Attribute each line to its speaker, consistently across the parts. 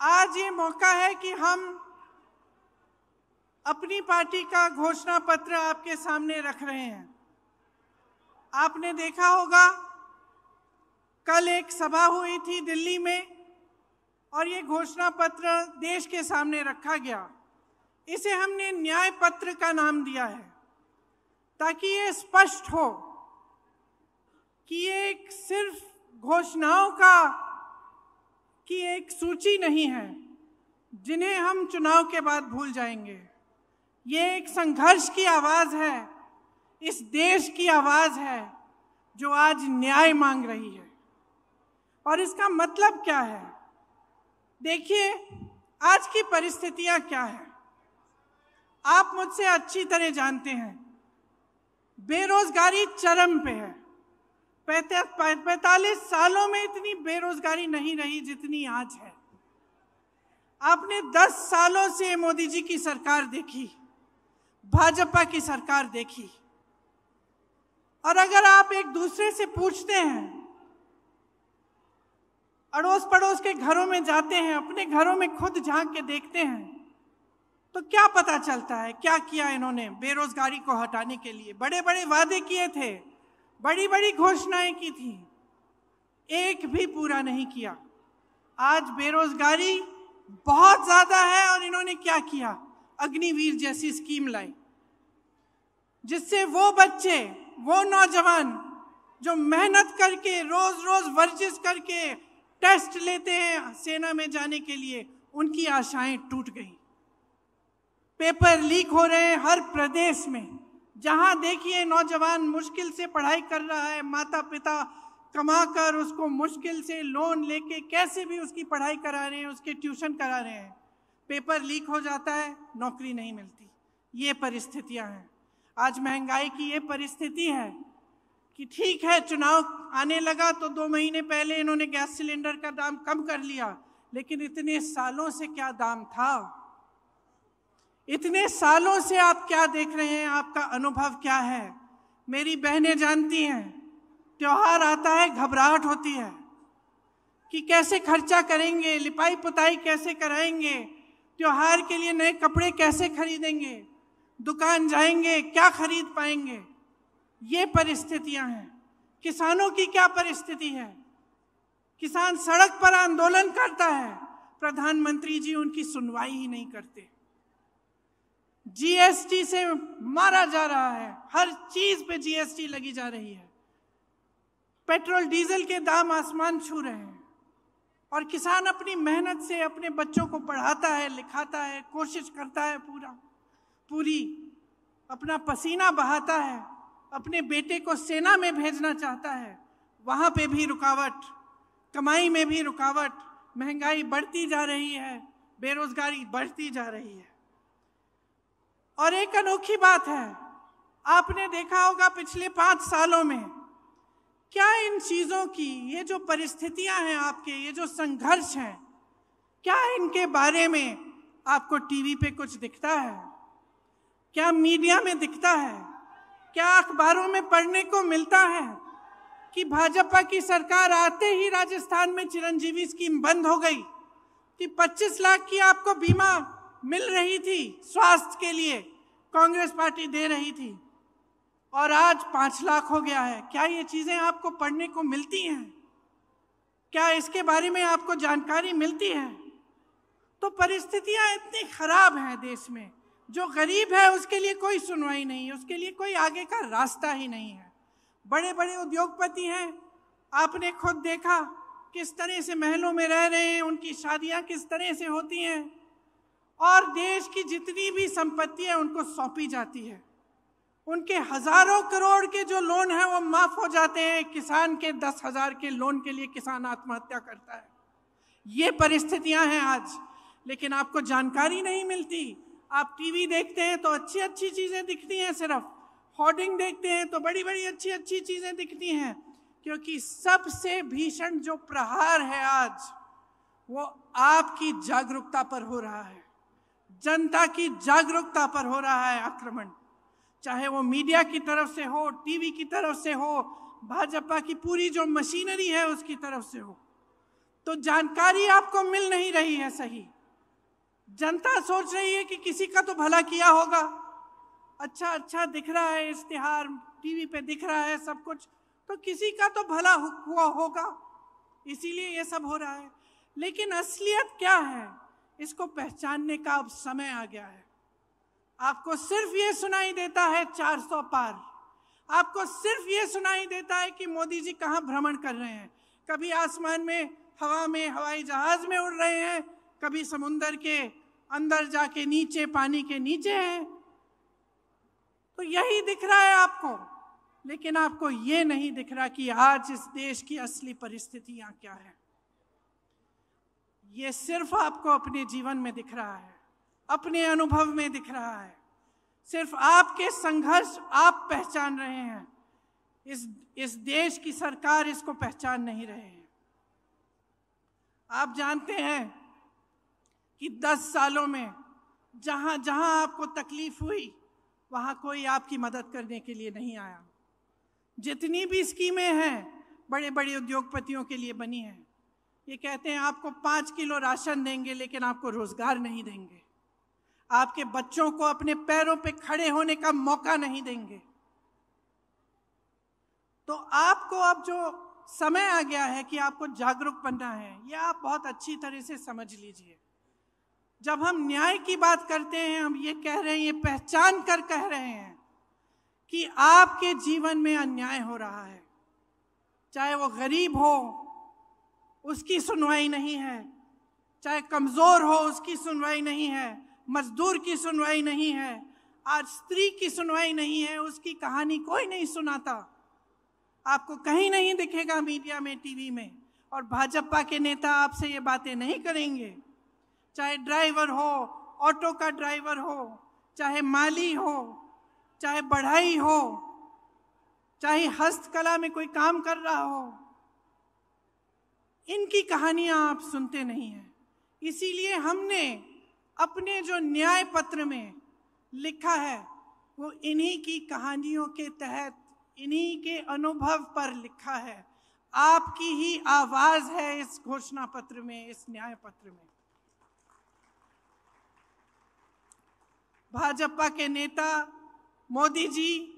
Speaker 1: आज ये मौका है कि हम अपनी पार्टी का घोषणा पत्र आपके सामने रख रहे हैं। आपने देखा होगा, कल एक सभा हुई थी दिल्ली में और ये घोषणा पत्र देश के सामने रखा गया। इसे हमने न्याय पत्र का नाम दिया है, ताकि ये स्पष्ट हो कि ये सिर्फ़ घोषणाओं का की एक सूची नहीं है, जिन्हें हम चुनाव के बाद भूल जाएँगे। ये एक संघर्ष की आवाज़ है, इस देश की आवाज़ है, जो आज न्याय मांग रही है। और इसका मतलब क्या है? देखिए, आज की परिस्थितियाँ क्या है? आप मुझसे अच्छी तरह जानते हैं, बेरोजगारी चरम पे है। पैतालीस सालों में इतनी बेरोजगारी नहीं रही जितनी आज है। आपने दस सालों से मोदी जी की सरकार देखी, भाजपा की सरकार देखी। और अगर आप एक दूसरे से पूछते हैं अड़ोस पड़ोस के घरों में जाते हैं, अपने घरों में खुद झाँक के देखते हैं तो क्या पता चलता है, क्या किया इन्होंने बेरोजगारी को हटाने के लिए। बड़े बड़े वादे किए थे। बड़ी बड़ी घोषणाएँ की थी। एक भी पूरा नहीं किया। आज बेरोजगारी बहुत ज़्यादा है और इन्होंने क्या किया? अग्निवीर जैसी स्कीम लाई, जिससे वो बच्चे, वो नौजवान जो मेहनत करके रोज रोज वर्जिश करके टेस्ट लेते हैं सेना में जाने के लिए, उनकी आशाएँ टूट गई। पेपर लीक हो रहे हैं हर प्रदेश में। जहाँ देखिए नौजवान मुश्किल से पढ़ाई कर रहा है माता पिता कमा कर उसको मुश्किल से लोन लेके कैसे भी उसकी पढ़ाई करा रहे हैं, उसके ट्यूशन करा रहे हैं। पेपर लीक हो जाता है, नौकरी नहीं मिलती। ये परिस्थितियाँ हैं। आज महँगाई की ये परिस्थिति है कि ठीक है, चुनाव आने लगा तो दो महीने पहले इन्होंने गैस सिलेंडर का दाम कम कर लिया, लेकिन इतने सालों से क्या दाम था? इतने सालों से आप क्या देख रहे हैं? आपका अनुभव क्या है? मेरी बहनें जानती हैं। त्योहार आता है, घबराहट होती है कि कैसे खर्चा करेंगे? लिपाई पुताई कैसे कराएँगे? त्योहार के लिए नए कपड़े कैसे खरीदेंगे? दुकान जाएँगे, क्या खरीद पाएँगे? ये परिस्थितियाँ हैं। किसानों की क्या परिस्थिति है? किसान सड़क पर आंदोलन करता है। प्रधानमंत्री जी उनकी सुनवाई ही नहीं करते। जीएसटी से मारा जा रहा है। हर चीज़ पे जीएसटी लगी जा रही है। पेट्रोल, डीजल के दाम आसमान छू रहे हैं। और किसान अपनी मेहनत से अपने बच्चों को पढ़ाता है, लिखाता है, कोशिश करता है पूरा। पूरी अपना पसीना बहाता है। अपने बेटे को सेना में भेजना चाहता है। वहाँ पे भी रुकावट, कमाई में भी रुकावट। महँगाई बढ़ती जा रही है, बेरोजगारी बढ़ती जा रही है। और एक अनोखी बात है, आपने देखा होगा पिछले पाँच सालों में, क्या इन चीज़ों की, ये जो परिस्थितियाँ हैं आपके, ये जो संघर्ष हैं, क्या इनके बारे में आपको टीवी पे कुछ दिखता है? क्या मीडिया में दिखता है? क्या अखबारों में पढ़ने को मिलता है कि भाजपा की सरकार आते ही राजस्थान में चिरंजीवी स्कीम बंद हो गई, कि 25 लाख की आपको बीमा मिल रही थी स्वास्थ्य के लिए, कांग्रेस पार्टी दे रही थी। और आज पाँच लाख हो गया है। क्या ये चीज़ें आपको पढ़ने को मिलती हैं? क्या इसके बारे में आपको जानकारी मिलती है? तो परिस्थितियाँ इतनी खराब हैं देश में। जो गरीब है, उसके लिए कोई सुनवाई नहीं है। उसके लिए कोई आगे का रास्ता ही नहीं है। बड़े बड़े उद्योगपति हैं। आपने खुद देखा किस तरह से महलों में रह रहे हैं, उनकी शादियाँ किस तरह से होती हैं। और देश की जितनी भी संपत्ति है, उनको सौंपी जाती है। उनके हज़ारों करोड़ के जो लोन है, वो माफ़ हो जाते हैं। किसान के दस हज़ार के लोन के लिए किसान आत्महत्या करता है। ये परिस्थितियाँ हैं आज, लेकिन आपको जानकारी नहीं मिलती। आप टीवी देखते हैं तो अच्छी अच्छी चीज़ें दिखती हैं सिर्फ़। होर्डिंग देखते हैं तो बड़ी बड़ी अच्छी अच्छी चीज़ें दिखती हैं। क्योंकि सबसे भीषण जो प्रहार है आज, वो आपकी जागरूकता पर हो रहा है। जनता की जागरूकता पर हो रहा है आक्रमण। चाहे वो मीडिया की तरफ़ से हो, टीवी की तरफ़ से हो, भाजपा की पूरी जो मशीनरी है उसकी तरफ़ से हो। तो जानकारी आपको मिल नहीं रही है सही। जनता सोच रही है कि किसी का तो भला किया होगा। अच्छा अच्छा दिख रहा है इश्तिहार, टीवी पे दिख रहा है सब कुछ तो किसी का तो भला हुआ होगा। इसीलिए ये सब हो रहा है। लेकिन असलियत क्या है? इसको पहचानने का अब समय आ गया है। आपको सिर्फ़ ये सुनाई देता है 400 पार। आपको सिर्फ़ ये सुनाई देता है कि मोदी जी कहाँ भ्रमण कर रहे हैं। कभी आसमान में, हवा में, हवाई जहाज़ में उड़ रहे हैं। कभी समुन्दर के अंदर जाके नीचे, पानी के नीचे हैं। तो यही दिख रहा है आपको। लेकिन आपको ये नहीं दिख रहा कि आज इस देश की असली परिस्थितियाँ क्या है। ये सिर्फ़ आपको अपने जीवन में दिख रहा है, अपने अनुभव में दिख रहा है। सिर्फ़ आपके संघर्ष आप पहचान रहे हैं। इस इस देश की सरकार इसको पहचान नहीं रहे हैं। आप जानते हैं कि दस सालों में जहाँ जहाँ आपको तकलीफ़ हुई, वहाँ कोई आपकी मदद करने के लिए नहीं आया। जितनी भी स्कीमें हैं बड़े बड़े उद्योगपतियों के लिए बनी हैं। ये कहते हैं, आपको पाँच किलो राशन देंगे, लेकिन आपको रोज़गार नहीं देंगे। आपके बच्चों को अपने पैरों पे खड़े होने का मौका नहीं देंगे। तो आपको अब जो समय आ गया है कि आपको जागरूक बनना है, ये आप बहुत अच्छी तरह से समझ लीजिए। जब हम न्याय की बात करते हैं, हम ये कह रहे हैं, ये पहचान कर कह रहे हैं कि आपके जीवन में अन्याय हो रहा है। चाहे वो गरीब हो उसकी सुनवाई नहीं है। चाहे कमज़ोर हो, उसकी सुनवाई नहीं है। मजदूर की सुनवाई नहीं है। आज स्त्री की सुनवाई नहीं है, उसकी कहानी कोई नहीं सुनाता। आपको कहीं नहीं दिखेगा मीडिया में, टीवी में। और भाजपा के नेता आपसे ये बातें नहीं करेंगे। चाहे ड्राइवर हो, ऑटो का ड्राइवर हो, चाहे माली हो, चाहे बढ़ाई हो, चाहे हस्तकला में कोई काम कर रहा हो इनकी कहानियाँ आप सुनते नहीं हैं। इसीलिए हमने अपने जो न्याय पत्र में लिखा है, वो इन्हीं की कहानियों के तहत, इन्हीं के अनुभव पर लिखा है। आपकी ही आवाज़ है इस घोषणा पत्र में, इस न्याय पत्र में। भाजपा के नेता मोदी जी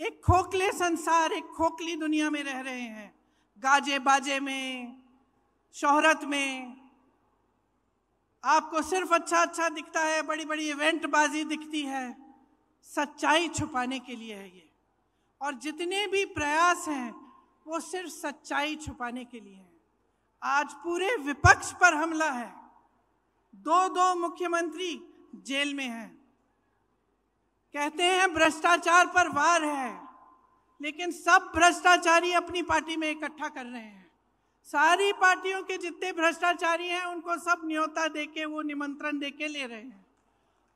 Speaker 1: एक खोखले संसार, एक खोखली दुनिया में रह रहे हैं। गाजे बाजे में शोहरत में आपको सिर्फ़ अच्छा अच्छा दिखता है बड़ी बड़ी इवेंटबाजी दिखती है। सच्चाई छुपाने के लिए है ये। और जितने भी प्रयास हैं, वो सिर्फ़ सच्चाई छुपाने के लिए हैं। आज पूरे विपक्ष पर हमला है। दो दो मुख्यमंत्री जेल में हैं। कहते हैं भ्रष्टाचार पर वार है, लेकिन सब भ्रष्टाचारी अपनी पार्टी में इकट्ठा कर रहे हैं। सारी पार्टियों के जितने भ्रष्टाचारी हैं, उनको सब न्योता देके, वो निमंत्रण देके ले रहे हैं।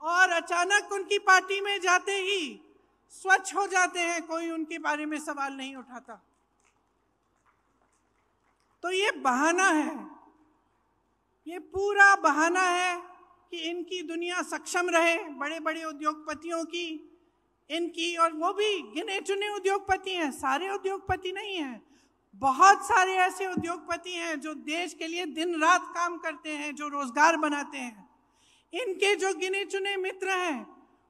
Speaker 1: और अचानक उनकी पार्टी में जाते ही स्वच्छ हो जाते हैं, कोई उनके बारे में सवाल नहीं उठाता। तो ये बहाना है, ये पूरा बहाना है कि इनकी दुनिया सक्षम रहे बड़े बड़े उद्योगपतियों की, इनकी, और वो भी गिने चुने उद्योगपति हैं, सारे उद्योगपति नहीं हैं। बहुत सारे ऐसे उद्योगपति हैं जो देश के लिए दिन रात काम करते हैं, जो रोज़गार बनाते हैं। इनके जो गिने चुने मित्र हैं,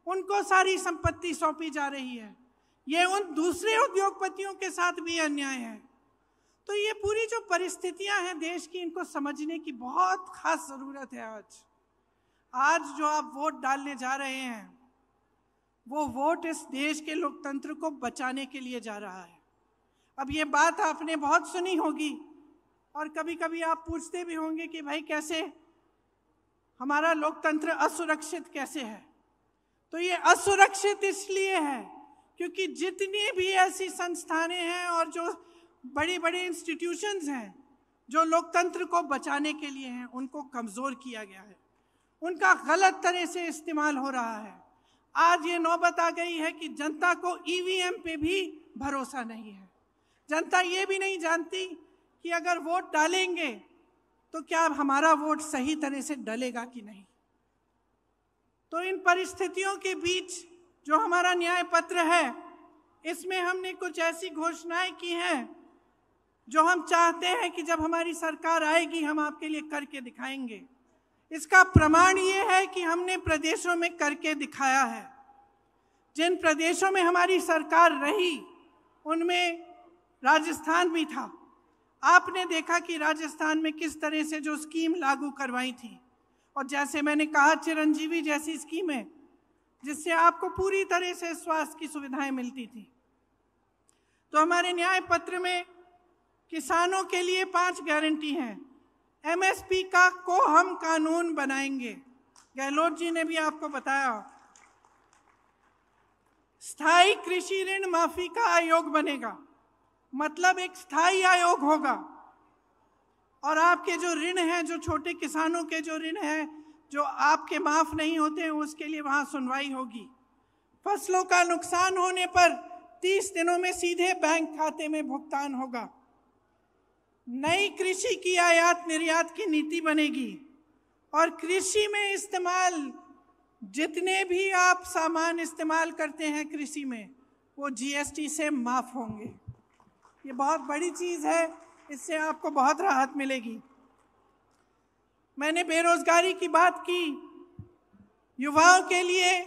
Speaker 1: उनको सारी संपत्ति सौंपी जा रही है। ये उन दूसरे उद्योगपतियों के साथ भी अन्याय है। तो ये पूरी जो परिस्थितियाँ हैं देश की, इनको समझने की बहुत खास ज़रूरत है आज। आज जो आप वोट डालने जा रहे हैं, वो वोट इस देश के लोकतंत्र को बचाने के लिए जा रहा है। अब ये बात आपने बहुत सुनी होगी। और कभी कभी आप पूछते भी होंगे कि भाई कैसे? हमारा लोकतंत्र असुरक्षित कैसे है? तो ये असुरक्षित इसलिए है क्योंकि जितनी भी ऐसी संस्थानें हैं और जो बड़ी बड़ी इंस्टीट्यूशंस हैं, जो लोकतंत्र को बचाने के लिए हैं, उनको कमज़ोर किया गया है। उनका गलत तरह से इस्तेमाल हो रहा है। आज ये नौबत आ गई है कि जनता को ईवीएम पे भी भरोसा नहीं है। जनता ये भी नहीं जानती कि अगर वोट डालेंगे तो क्या हमारा वोट सही तरह से डलेगा कि नहीं? तो इन परिस्थितियों के बीच जो हमारा न्याय पत्र है, इसमें हमने कुछ ऐसी घोषणाएँ की हैं जो हम चाहते हैं कि जब हमारी सरकार आएगी, हम आपके लिए करके दिखाएँगे। इसका प्रमाण ये है कि हमने प्रदेशों में करके दिखाया है। जिन प्रदेशों में हमारी सरकार रही, उनमें राजस्थान भी था। आपने देखा कि राजस्थान में किस तरह से जो स्कीम लागू करवाई थी। और जैसे मैंने कहा, चिरंजीवी जैसी स्कीम है, जिससे आपको पूरी तरह से स्वास्थ्य की सुविधाएँ मिलती थी। तो हमारे न्याय पत्र में किसानों के लिए पाँच गारंटी हैं। एमएसपी का को हम कानून बनाएँगे। गहलोत जी ने भी आपको बताया। स्थायी कृषि ऋण माफ़ी का आयोग बनेगा। मतलब एक स्थायी आयोग होगा। और आपके जो ऋण हैं, जो छोटे किसानों के जो ऋण हैं, जो आपके माफ़ नहीं होते हैं उसके लिए वहाँ सुनवाई होगी। फ़सलों का नुकसान होने पर 30 दिनों में सीधे बैंक खाते में भुगतान होगा। नई कृषि की आयात निर्यात की नीति बनेगी। और कृषि में इस्तेमाल, जितने भी आप सामान इस्तेमाल करते हैं कृषि में, वो जीएसटी से माफ़ होंगे। ये बहुत बड़ी चीज़ है, इससे आपको बहुत राहत मिलेगी। मैंने बेरोजगारी की बात की। युवाओं के लिए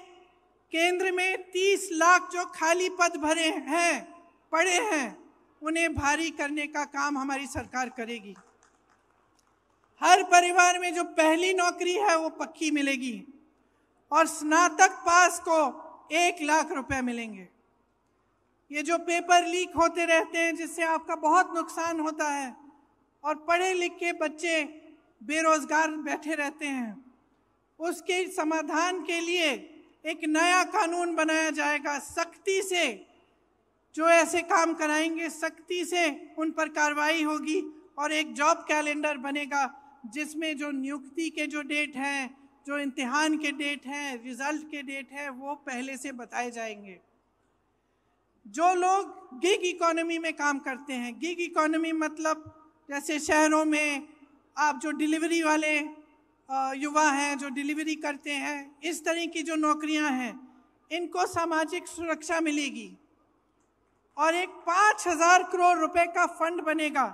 Speaker 1: केंद्र में 30 लाख जो खाली पद भरे हैं, पड़े हैं, उन्हें भारी करने का काम हमारी सरकार करेगी। हर परिवार में जो पहली नौकरी है, वो पक्की मिलेगी और स्नातक पास को एक लाख रुपए मिलेंगे। ये जो पेपर लीक होते रहते हैं, जिससे आपका बहुत नुकसान होता है, और पढ़े लिखे बच्चे बेरोजगार बैठे रहते हैं, उसके समाधान के लिए एक नया कानून बनाया जाएगा। सख्ती से जो ऐसे काम कराएँगे, सख्ती से उन पर कार्रवाई होगी और एक जॉब कैलेंडर बनेगा, जिसमें जो नियुक्ति के जो डेट हैं, जो इम्तिहान के डेट हैं, रिज़ल्ट के डेट हैं, वो पहले से बताए जाएँगे। जो लोग गिग इकोनॉमी में काम करते हैं गिग इकोनॉमी मतलब जैसे शहरों में आप जो डिलीवरी वाले युवा हैं, जो डिलीवरी करते हैं, इस तरह की जो नौकरियाँ हैं, इनको सामाजिक सुरक्षा मिलेगी। और एक पाँच हज़ार करोड़ रुपए का फंड बनेगा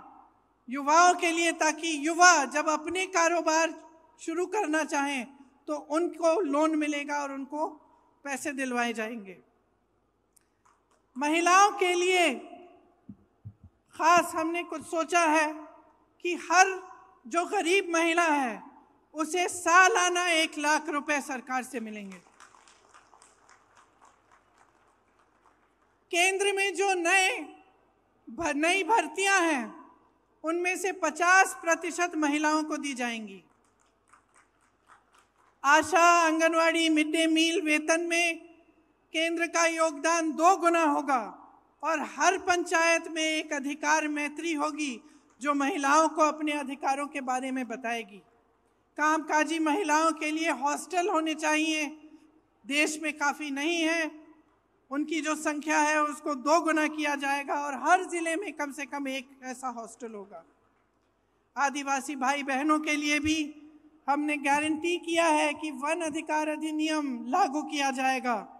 Speaker 1: युवाओं के लिए ताकि युवा जब अपने कारोबार शुरू करना चाहें तो उनको लोन मिलेगा और उनको पैसे दिलवाए जाएँगे। महिलाओं के लिए खास हमने कुछ सोचा है कि हर जो गरीब महिला है उसे सालाना एक लाख रुपए सरकार से मिलेंगे। केंद्र में जो नए भर, नई भर्तियाँ हैं उनमें से 50 प्रतिशत महिलाओं को दी जाएँगी। Asha Anganwadi mid day meal वेतन में केंद्र का योगदान दो गुना होगा और हर पंचायत में एक अधिकार मैत्री होगी जो महिलाओं को अपने अधिकारों के बारे में बताएगी। कामकाजी महिलाओं के लिए हॉस्टल होने चाहिए। देश में काफ़ी नहीं है। उनकी जो संख्या है, उसको दो गुना किया जाएगा और हर ज़िले में कम से कम एक ऐसा हॉस्टल होगा। आदिवासी भाई बहनों के लिए भी हमने गारंटी किया है कि वन अधिकार अधिनियम लागू किया जाएगा।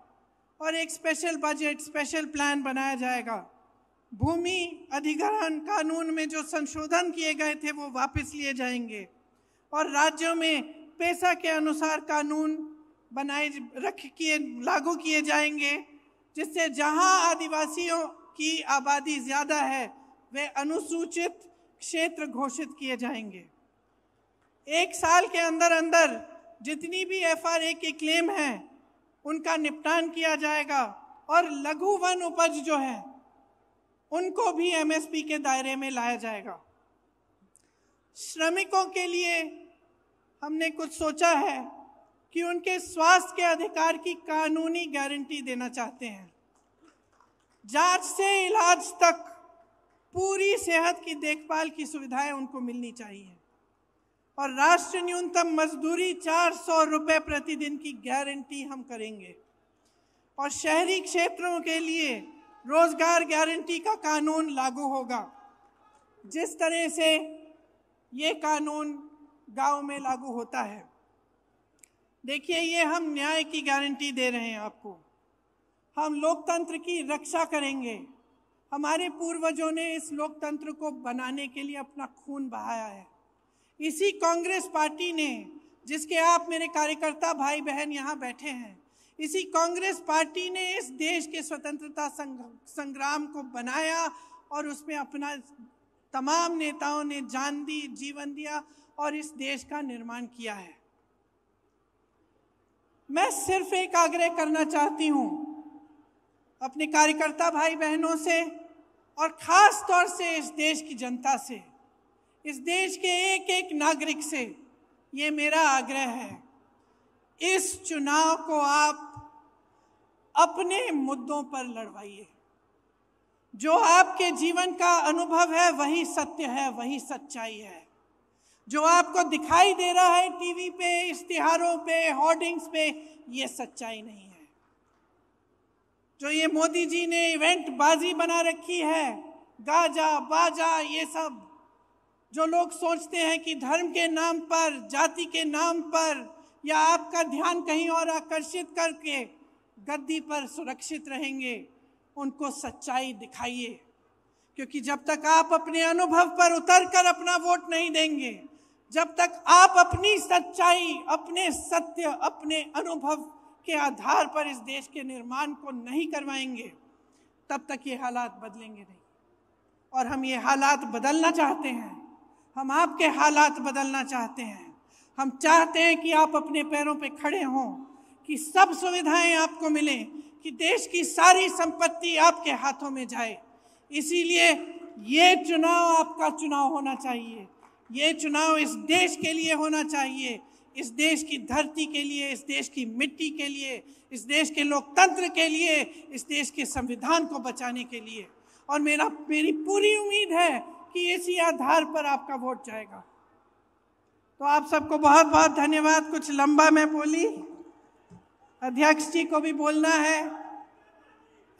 Speaker 1: और एक स्पेशल बजट स्पेशल प्लान बनाया जाएगा। भूमि अधिग्रहण कानून में जो संशोधन किए गए थे, वो वापस लिए जाएँगे। और राज्यों में पैसा के अनुसार कानून बनाए रख किए, लागू किए जाएँगे, जिससे जहाँ आदिवासियों की आबादी ज़्यादा है, वे अनुसूचित क्षेत्र घोषित किए जाएँगे। एक साल के अंदर अंदर जितनी भी एफआरए की क्लेम है उनका निपटान किया जाएगा और लघु वन उपज जो है, उनको भी एमएसपी के दायरे में लाया जाएगा। श्रमिकों के लिए हमने कुछ सोचा है कि उनके स्वास्थ्य के अधिकार की कानूनी गारंटी देना चाहते हैं। जाँच से इलाज तक पूरी सेहत की देखभाल की सुविधाएँ उनको मिलनी चाहिए। और राष्ट्रीय न्यूनतम मजदूरी चार सौ रुपये प्रतिदिन की गारंटी हम करेंगे। और शहरी क्षेत्रों के लिए रोज़गार गारंटी का कानून लागू होगा। जिस तरह से ये कानून गाँव में लागू होता है। देखिए, ये हम न्याय की गारंटी दे रहे हैं आपको। हम लोकतंत्र की रक्षा करेंगे। हमारे पूर्वजों ने इस लोकतंत्र को बनाने के लिए अपना खून बहाया है। इसी कांग्रेस पार्टी ने, जिसके आप मेरे कार्यकर्ता भाई बहन यहाँ बैठे हैं, इसी कांग्रेस पार्टी ने इस देश के स्वतंत्रता संग्राम को बनाया और उसमें अपना तमाम नेताओं ने जान दी, जीवन दिया और इस देश का निर्माण किया है। मैं सिर्फ़ एक आग्रह करना चाहती हूँ, अपने कार्यकर्ता भाई बहनों से और खास तौर से इस देश की जनता से इस देश के एक एक नागरिक से ये मेरा आग्रह है, इस चुनाव को आप अपने मुद्दों पर लड़वाइए। जो आपके जीवन का अनुभव है, वही सत्य है, वही सच्चाई है। जो आपको दिखाई दे रहा है टीवी पे, इश्तिहारों पे, होर्डिंग्स पे, ये सच्चाई नहीं है। जो ये मोदी जी ने इवेंट बाजी बना रखी है, गाजा, बाजा, ये सब जो लोग सोचते हैं कि धर्म के नाम पर, जाति के नाम पर, या आपका ध्यान कहीं और आकर्षित करके गद्दी पर सुरक्षित रहेंगे, उनको सच्चाई दिखाइए। क्योंकि जब तक आप अपने अनुभव पर उतर कर अपना वोट नहीं देंगे, जब तक आप अपनी सच्चाई, अपने सत्य, अपने अनुभव के आधार पर इस देश के निर्माण को नहीं करवाएँगे, तब तक ये हालात बदलेंगे नहीं। और हम ये हालात बदलना चाहते हैं। हम आपके हालात बदलना चाहते हैं। हम चाहते हैं कि आप अपने पैरों पे खड़े हों, कि सब सुविधाएँ आपको मिलें, कि देश की सारी संपत्ति आपके हाथों में जाए। इसीलिए ये चुनाव आपका चुनाव होना चाहिए। ये चुनाव इस देश के लिए होना चाहिए, इस देश की धरती के लिए, इस देश की मिट्टी के लिए, इस देश के लोकतंत्र के लिए, इस देश के संविधान को बचाने के लिए। और मेरा, मेरी पूरी उम्मीद है कि इसी आधार पर आपका वोट जाएगा। तो आप सबको बहुत बहुत धन्यवाद। कुछ लंबा मैं बोली। अध्यक्ष जी को भी बोलना है।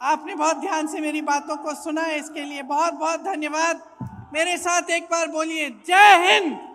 Speaker 1: आपने बहुत ध्यान से मेरी बातों को सुना है इसके लिए बहुत बहुत धन्यवाद। मेरे साथ एक बार बोलिए, जय हिंद!